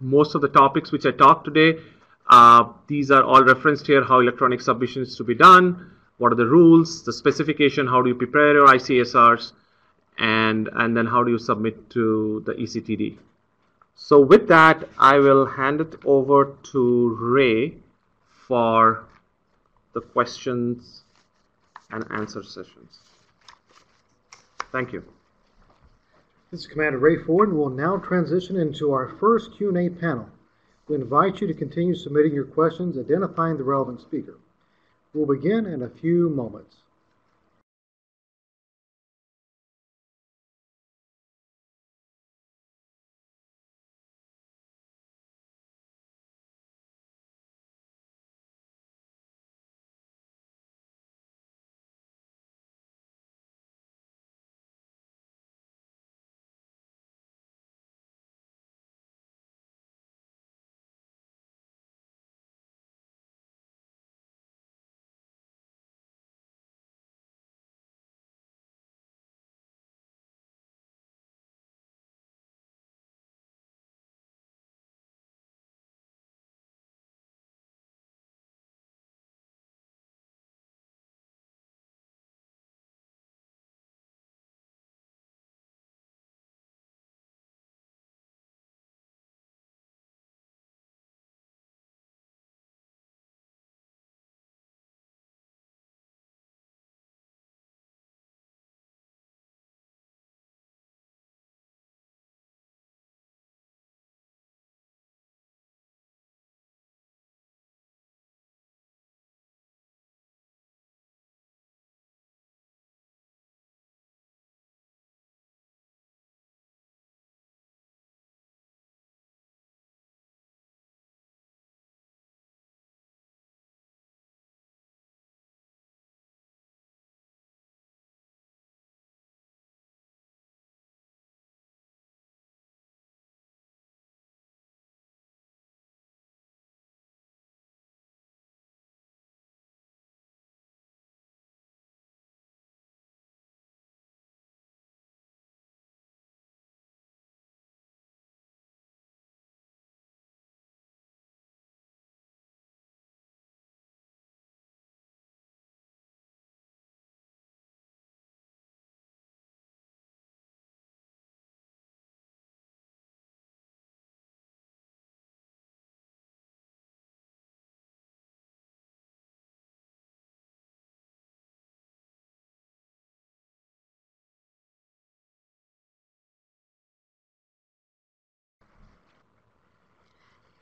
most of the topics which I talked today. Uh, these are all referenced here, how electronic submission is to be done, what are the rules, the specification, how do you prepare your ICSRs, and, and then how do you submit to the ECTD. So with that, I will hand it over to Ray for the questions and answer sessions. Thank you. This is Commander Ray Ford, we'll now transition into our first Q&A panel. We invite you to continue submitting your questions, identifying the relevant speaker. We'll begin in a few moments.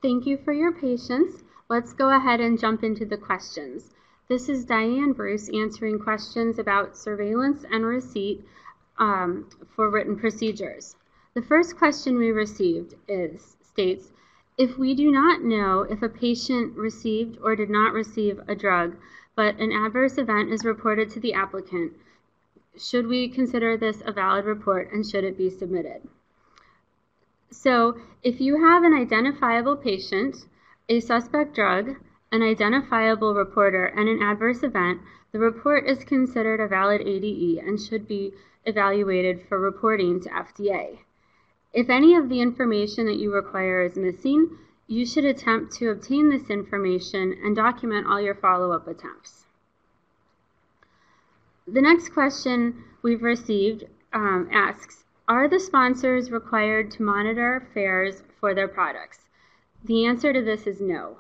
Thank you for your patience. Let's go ahead and jump into the questions. This is Diane Bruce answering questions about surveillance and receipt um, for written procedures. The first question we received is states, if we do not know if a patient received or did not receive a drug, but an adverse event is reported to the applicant, should we consider this a valid report and should it be submitted? So, if you have an identifiable patient, a suspect drug, an identifiable reporter, and an adverse event, the report is considered a valid ADE and should be evaluated for reporting to FDA. If any of the information that you require is missing, you should attempt to obtain this information and document all your follow-up attempts. The next question we've received um, asks, are the sponsors required to monitor FAERS for their products? The answer to this is no.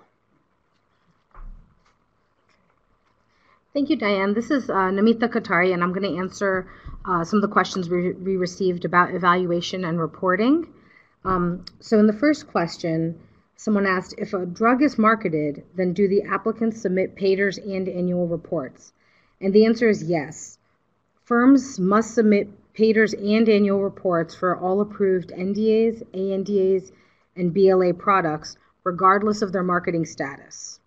Thank you, Diane. This is uh, Namita Kothary, and I'm going to answer uh, some of the questions we, we, received about evaluation and reporting. Um, so, in the first question, someone asked if a drug is marketed, then do the applicants submit PADERs and annual reports? And the answer is yes. Firms must submit PADERs and annual reports for all approved NDAs, ANDAs, and BLA products, regardless of their marketing status.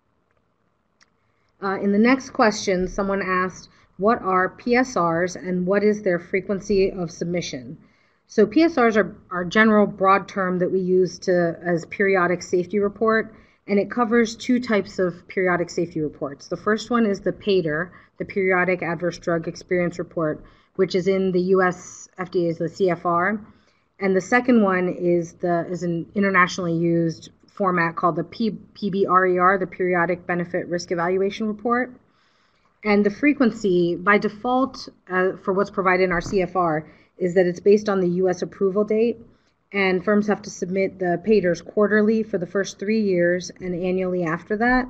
Uh, in the next question, someone asked, what are PSRs and what is their frequency of submission? So PSRs are our general broad term that we use to as periodic safety report, and it covers two types of periodic safety reports. The first one is the PADER, the Periodic Adverse Drug Experience Report, which is in the U.S. FDA's the CFR, and the second one is the is an internationally used format called the P, PBRER, the Periodic Benefit Risk Evaluation Report. And the frequency, by default, uh, for what's provided in our CFR, is that it's based on the U.S. approval date, and firms have to submit the PADERs quarterly for the first three years and annually after that.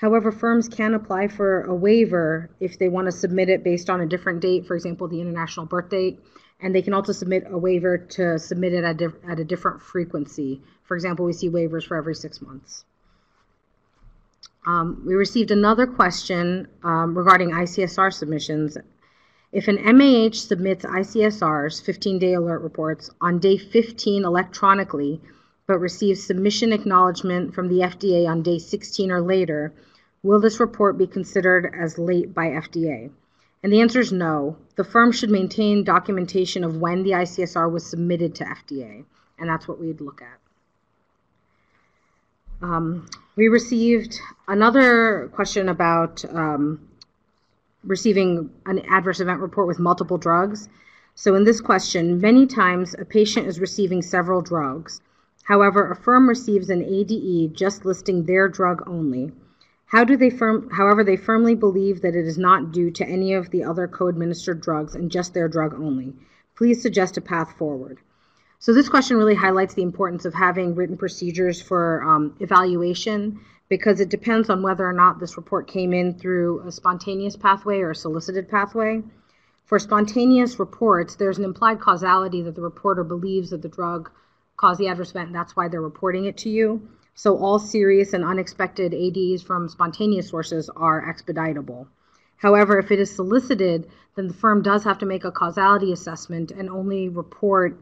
However, firms can apply for a waiver if they want to submit it based on a different date, for example, the international birth date, and they can also submit a waiver to submit it at, at a different frequency for example, we see waivers for every six months. Um, we received another question um, regarding ICSR submissions. If an MAH submits ICSRs, 15 day alert reports, on day 15 electronically, but receives submission acknowledgement from the FDA on day 16 or later, will this report be considered as late by FDA? And the answer is no. The firm should maintain documentation of when the ICSR was submitted to FDA, and that's what we'd look at. Um, we received another question about um, receiving an adverse event report with multiple drugs. So, in this question, many times a patient is receiving several drugs. However, a firm receives an ADE just listing their drug only. How do they firm, however, they firmly believe that it is not due to any of the other co administered drugs and just their drug only. Please suggest a path forward. So this question really highlights the importance of having written procedures for um, evaluation because it depends on whether or not this report came in through a spontaneous pathway or a solicited pathway. For spontaneous reports, there's an implied causality that the reporter believes that the drug caused the adverse event, and that's why they're reporting it to you. So all serious and unexpected ADs from spontaneous sources are expeditable. However, if it is solicited, then the firm does have to make a causality assessment and only report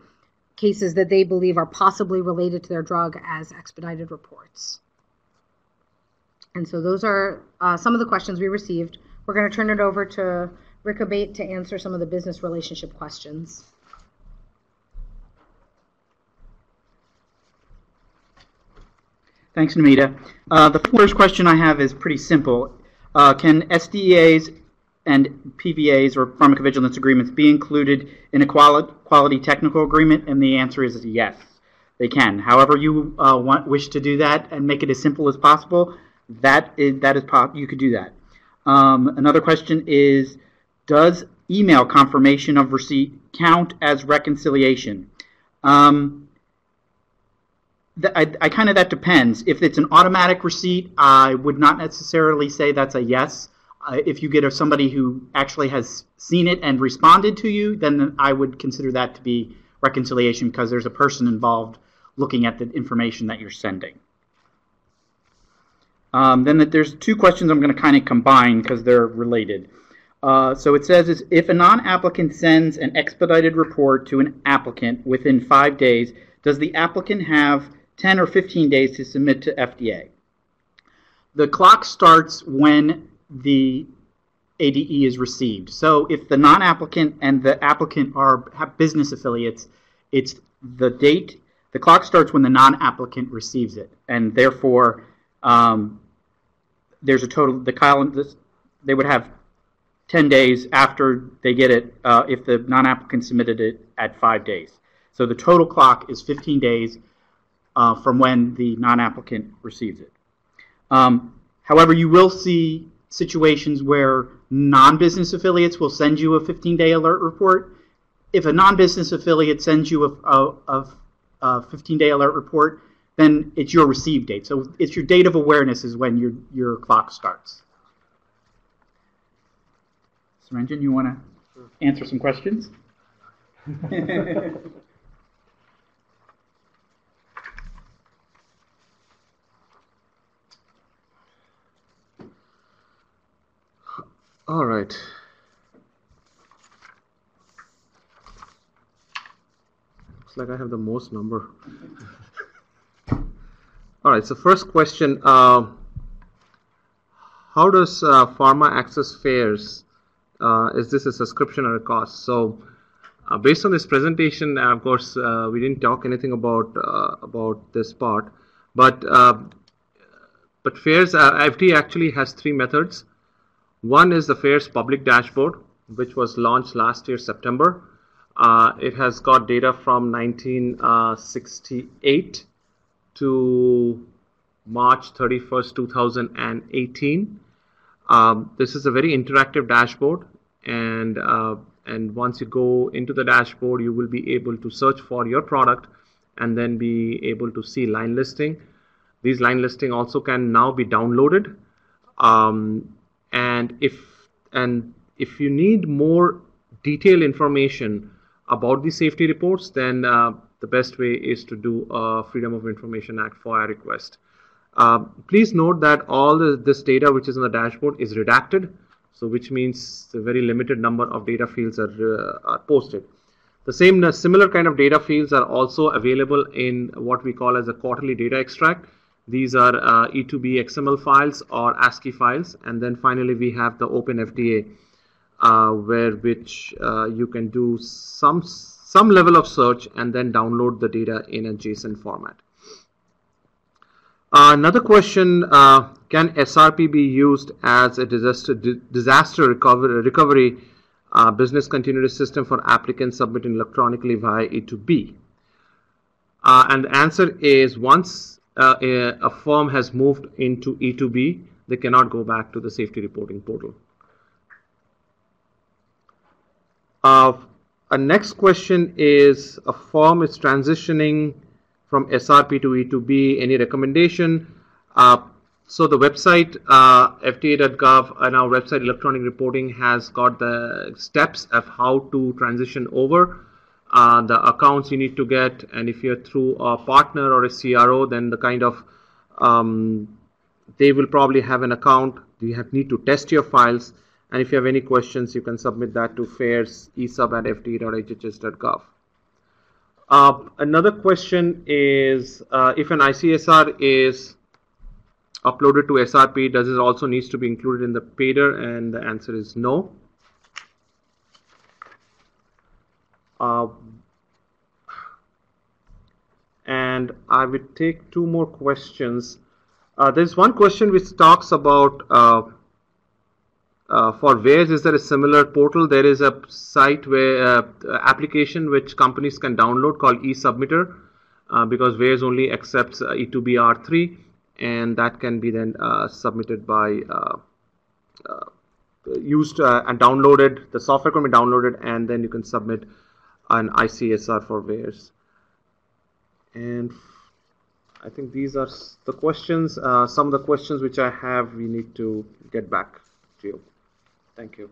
cases that they believe are possibly related to their drug as expedited reports. And so those are uh, some of the questions we received. We're going to turn it over to Rick Abate to answer some of the business relationship questions. Thanks, Namita. Uh, the first question I have is pretty simple. Uh, can SDAs and PVAs or pharmacovigilance agreements be included in a quali- quality technical agreement? And the answer is yes, they can. However, you uh, want, wish to do that and make it as simple as possible, that is, that is pop- you could do that. Um, another question is Does email confirmation of receipt count as reconciliation? Um, I, I kind of that depends. If it's an automatic receipt, I would not necessarily say that's a yes uh, if you get a, somebody who actually has seen it and responded to you, then I would consider that to be reconciliation because there's a person involved looking at the information that you're sending. Um, then there's two questions I'm going to kind of combine because they're related. Uh, so it says is if a non-applicant sends an expedited report to an applicant within five days, does the applicant have 10 or 15 days to submit to FDA? The clock starts when the ADE is received. So if the non-applicant and the applicant are business affiliates, it's the date. The clock starts when the non-applicant receives it, and therefore um, there's a total. The they would have 10 days after they get it uh, if the non-applicant submitted it at five days. So the total clock is 15 days uh, from when the non-applicant receives it. Um, however, you will see situations where non-business affiliates will send you a 15-day alert report. If a non-business affiliate sends you a, a, a 15-day alert report, then it's your receive date. So it's your date of awareness is when your, your clock starts. Ranjan, you want to answer some questions? All right. Looks like I have the most number. All right, so first question, uh, how does uh, pharma access FAERS? uh, is this a subscription or a cost? So, uh, based on this presentation, uh, of course, uh, we didn't talk anything about uh, about this part, but uh, but FAERS FT actually has three methods. One is the FAERS public dashboard, which was launched last year September. it has got data from 1968 to March 31st, 2018. Um, this is a very interactive dashboard, and uh, and once you go into the dashboard, you will be able to search for your product, and then be able to see line listing. These line listing also can now be downloaded, um, and if and if you need more detailed information about the safety reports, then uh, the best way is to do a Freedom of Information Act FOIA request. Uh, please note that all the, this data which is in the dashboard is redacted, so which means a very limited number of data fields are, uh, are posted. The same uh, similar kind of data fields are also available in what we call as a quarterly data extract. These are uh, E2B XML files or ASCII files, and then finally we have the OpenFDA, uh, where which uh, you can do some some level of search and then download the data in a JSON format. Another question, uh, can SRP be used as a disaster, disaster recovery, recovery uh, business continuity system for applicants submitting electronically via E2B? Uh, and the answer is once uh, a, firm has moved into E2B, they cannot go back to the safety reporting portal. Uh, a next question is a firm is transitioning from SRP to E2B, any recommendation. Uh, so the website, uh, fda.gov, and our website electronic reporting has got the steps of how to transition over. Uh, the accounts you need to get, and if you're through a partner or a CRO, then the kind of um, they will probably have an account. You have need to test your files, and if you have any questions, you can submit that to FAERS esub at fda.hhs.gov. Uh, another question is uh, if an ICSR is uploaded to SRP, does it also needs to be included in the PADER? And the answer is no. Uh, and I will take two more questions. Uh, there's one question which talks about uh, uh, for is there a similar portal? There is a site where uh, application which companies can download called eSubmitter uh, because VAERS only accepts uh, E2BR3 and that can be then uh, submitted by uh, used and downloaded. The software can be downloaded and then you can submit an ICSR for VAERS. And I think these are the questions. some of the questions which I have, we need to get back to you. Thank you.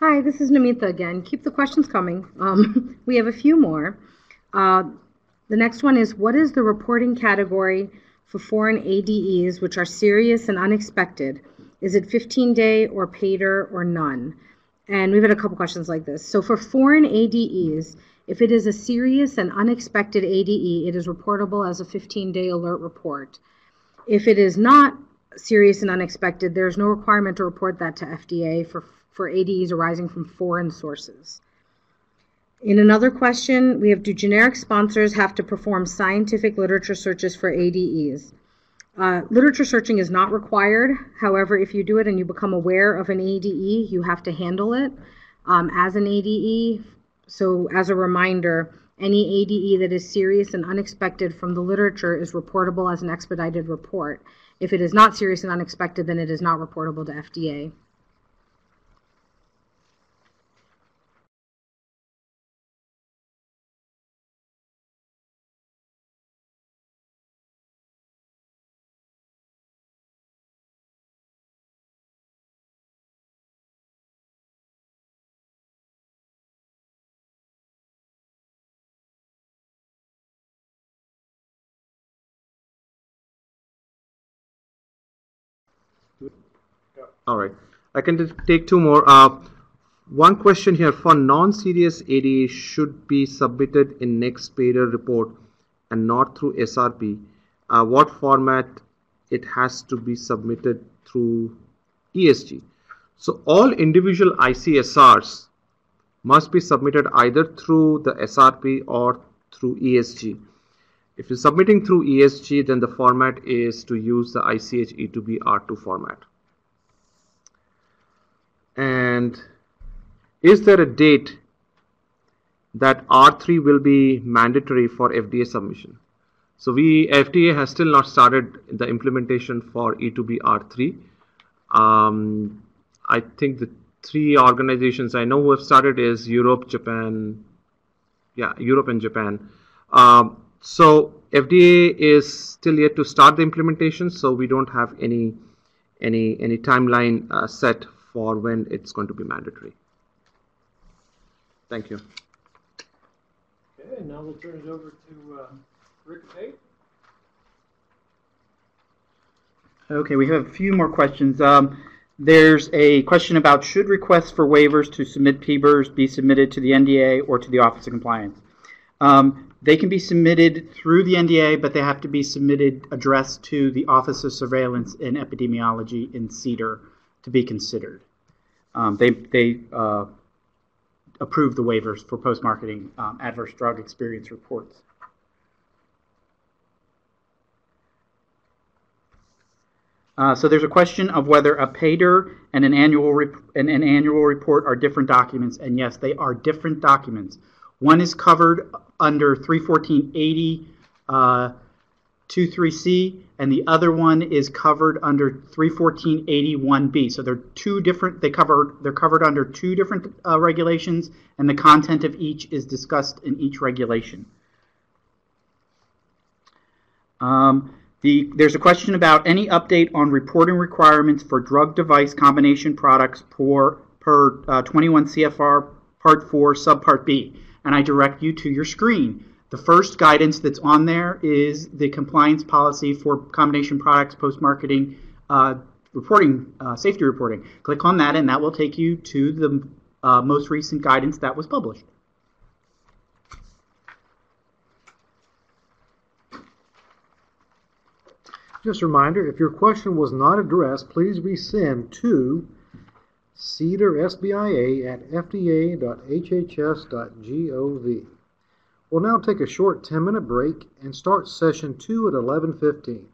Hi, this is Namita again. Keep the questions coming. Um, we have a few more. Uh, the next one is, what is the reporting category for foreign ADEs which are serious and unexpected? Is it 15 day or PADER or none? And we've had a couple questions like this. So for foreign ADEs, if it is a serious and unexpected ADE, it is reportable as a 15 day alert report. If it is not serious and unexpected, there's no requirement to report that to FDA for, for ADEs arising from foreign sources. In another question, we have Do generic sponsors have to perform scientific literature searches for ADEs? Uh, literature searching is not required. However, if you do it and you become aware of an ADE, you have to handle it um, as an ADE. So, as a reminder, any ADE that is serious and unexpected from the literature is reportable as an expedited report. If it is not serious and unexpected, then it is not reportable to FDA. All right. I can take two more. Uh, one question here for non-serious AD should be submitted in next PADER report and not through SRP. Uh, what format it has to be submitted through ESG. So all individual ICSRs must be submitted either through the SRP or through ESG. If you're submitting through ESG, then the format is to use the ICH E2B R2 format. And is there a date that R3 will be mandatory for FDA submission? So we FDA has still not started the implementation for E2B R3. Um, I think the three organizations I know who have started is Europe, Japan, yeah, Europe and Japan. Um, so FDA is still yet to start the implementation, so we don't have any any any timeline uh, set for when it's going to be mandatory. Thank you. Okay, and now we'll turn it over to uh, Rick Abate. Okay, we have a few more questions. Um, there's a question about should requests for waivers to submit PBERS be submitted to the NDA or to the Office of Compliance? Um, they can be submitted through the NDA, but they have to be submitted addressed to the Office of Surveillance and Epidemiology in CDER to be considered. Um, they they uh, approve the waivers for post-marketing um, adverse drug experience reports. Uh, so there's a question of whether a PADER and an annual and an annual report are different documents, and yes, they are different documents. One is covered under 31480 uh, 23C, and the other one is covered under 31481B. So they're two different. They cover they're covered under two different uh, regulations, and the content of each is discussed in each regulation. Um, the, there's a question about any update on reporting requirements for drug device combination products per, per uh, 21 CFR Part 4 Subpart B. And I direct you to your screen. The first guidance that's on there is the compliance policy for combination products post marketing uh, reporting, uh, safety reporting. Click on that, and that will take you to the uh, most recent guidance that was published. Just a reminder, if your question was not addressed, please resend to CDERSBIA at fda.hhs.gov. We'll now take a short 10-minute break and start session 2 at 11:15.